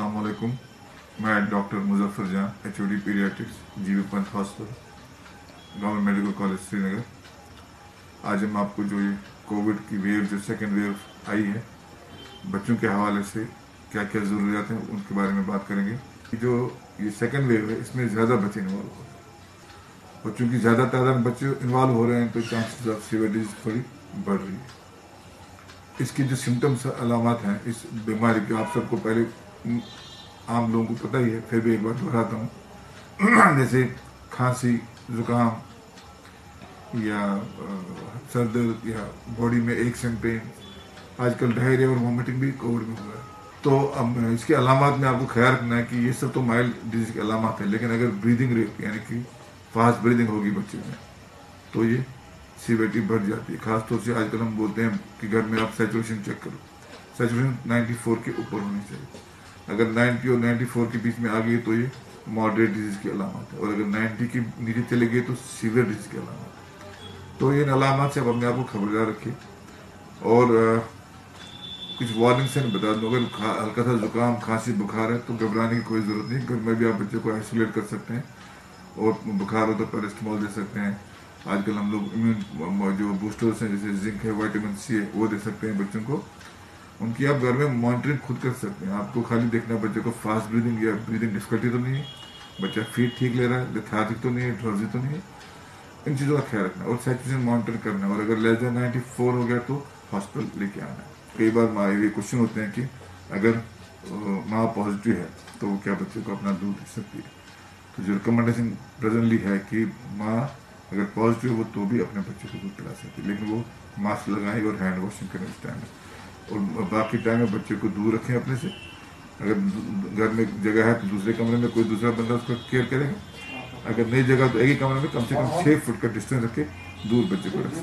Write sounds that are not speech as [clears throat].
अलैक्म मैं doctor Muzaffar Jahan H O D pediatrics G B Pant hospital government medical college Srinagar आज हम आपको जो ये कोविड की वेव जो सेकेंड वेव आई है, बच्चों के हवाले से क्या क्या ज़रूरियात हैं, उनके बारे में बात करेंगे। जो ये सेकेंड वेव है, इसमें ज़्यादा बच्चे इन्वॉल्व हो रहे हैं। और चूँकि ज़्यादा तादाद में बच्चे इन्वॉल्व हो रहे हैं तो चांसेस ऑफ़ सीवियर डिज़ीज़ थोड़ी बढ़ रही है। इसकी जो सिम्टम्स अलामत हैं, इस बीमारी के, आप सबको पहले आम लोगों को पता ही है, फिर भी एक बार दोहराता हूँ। [clears throat] जैसे खांसी, जुकाम, या सर दर्द, या बॉडी में एक सेम पेन, आजकल डायरिया और वॉमिटिंग भी कोविड में हुआ है। तो अब इसके अलामत में आपको ख्याल रखना है कि ये सब तो माइल्ड डिज़ीज़ के अलामत है, लेकिन अगर ब्रीदिंग रेट, यानी कि फास्ट ब्रीदिंग होगी बच्चे में तो ये सीवेटी बढ़ जाती है। खासतौर से आजकल हम बोलते हैं कि घर में आप सेचुरेशन चेक करो। सेचुरेशन 94 के ऊपर होनी चाहिए। अगर 90 और 94 के बीच में आ गई तो ये मॉडरेट डिज़ीज़ की अलामत है। और अगर 90 के नीचे चले गए तो सीवियर डिज़ीज़ की अलामत है। तो इन अलामत से आप अपने आप को खबरदार रखिए और आ, कुछ से बता दूँ। अगर हल्का सा जुकाम खांसी बुखार है तो घबराने की कोई ज़रूरत नहीं। घर में भी आप बच्चे को आइसोलेट कर सकते हैं और बुखार हो तो पैरास्टमोल दे सकते हैं। आजकल हम लोग इम्यून जो बूस्टर्स हैं जैसे जिंक है वाइटामिन सी है वो दे सकते हैं बच्चों को। उनकी आप घर में मॉनिटरिंग खुद कर सकते हैं। आपको खाली देखना बच्चे को फास्ट ब्रीदिंग या ब्रीदिंग डिफिकल्टी तो नहीं है। बच्चा फीट ठीक ले रहा है लेथार्जिक तो नहीं है ड्रॉजी तो नहीं है। इन चीज़ों का ख्याल रखना और सेचुरेशन मॉनिटर करना और अगर लेस देन नाइन्टी फोर हो गया तो हॉस्पिटल लेके आना। कई बार माँ ये क्वेश्चन होते हैं कि अगर माँ पॉजिटिव है तो क्या बच्चे को अपना दूध दे सकती है? तो जो रिकमेंडेशन प्रेजेंटली है कि माँ अगर पॉजिटिव हो तो भी अपने बच्चे को दूध पिला सकती है। लेकिन वो मास्क लगाएँ और हैंड वॉशिंग करें उस टाइम में। और बाकी टाइम में बच्चे को दूर रखें अपने से। अगर घर में जगह है तो दूसरे कमरे में कोई दूसरा बंदा उसका केयर करेगा। अगर नई जगह तो एक ही कमरे में कम से कम छः फुट का डिस्टेंस रखें दूर बच्चे को रखें।